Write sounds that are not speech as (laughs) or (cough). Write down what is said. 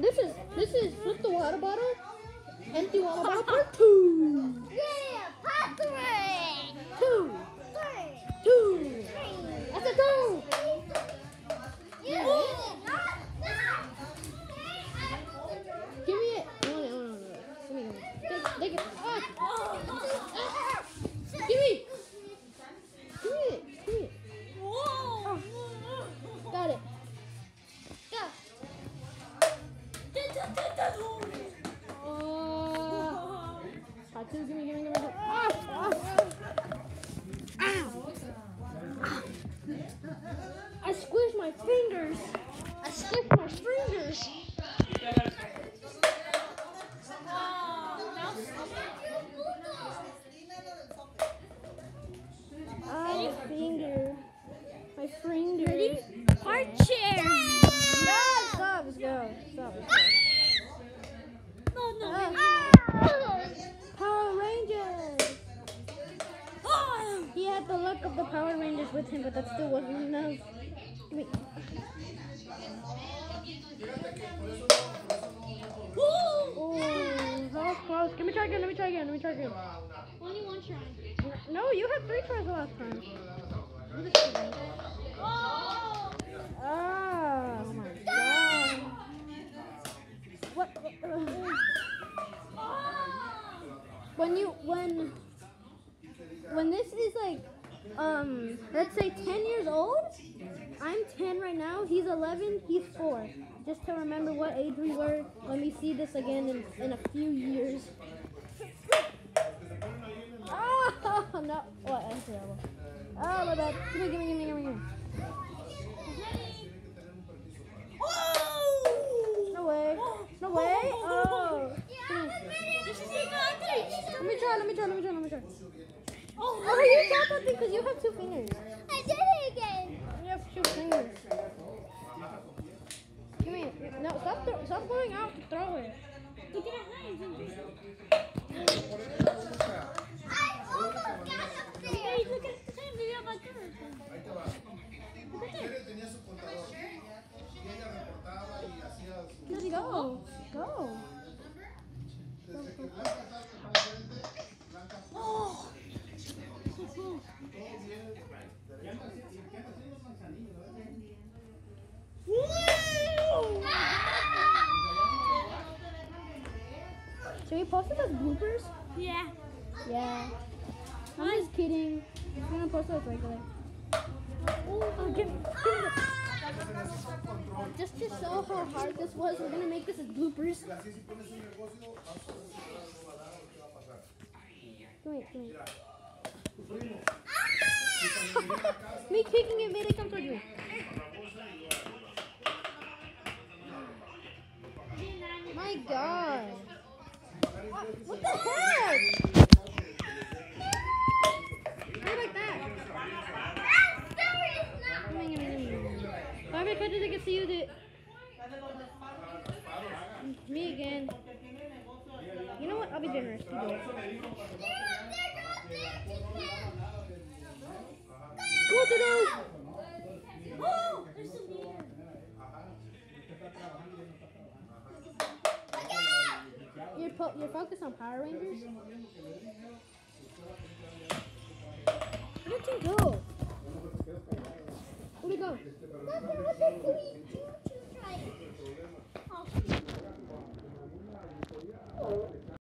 This is this is flip the water bottle. Empty water bottle (laughs) part two. Yeah, part three. Oh. Two. Give me, give me, give me. Ah. Ah. Look of the Power Rangers with him, but that still wasn't enough. Wait. Oh, that was close. Let me try again. Let me try again. Let me try again. Only one try. No, you had three tries the last time. I'm just kidding. Oh. Ah, oh my god. What? When you when when this is like um let's say 10 years old, I'm 10 right now. He's 11. He's four. Just to remember what age we were when we see this again in, in a few years. (laughs) Oh no! What? I'm terrible. Oh my bad. Give me, give me, give me, give me, give me. Oh. No way. No way. (laughs) Oh. Let me try. Let me try. Let me try. Let me try. Oh, Oh, you got that thing because you have two fingers. I did it again. You have two fingers. Give me. No, stop. Stop going out to throw it. Look at that. I almost got up there. Hey, look at the same video about yours. Look at there. Let's go. Go. Should we post it as bloopers? Yeah. Yeah. I'm just kidding. I'm gonna post it as regular. Oh, give. Just to show how hard this was, we're gonna make this as bloopers. Here, come here. Me kicking it made it come towards me. My god. What the heck? How like that? If I did, I can see you do Me again. You know what? I'll be generous. Go to those! po you're focused on Power Rangers? Where'd you go? Where'd you go? Oh.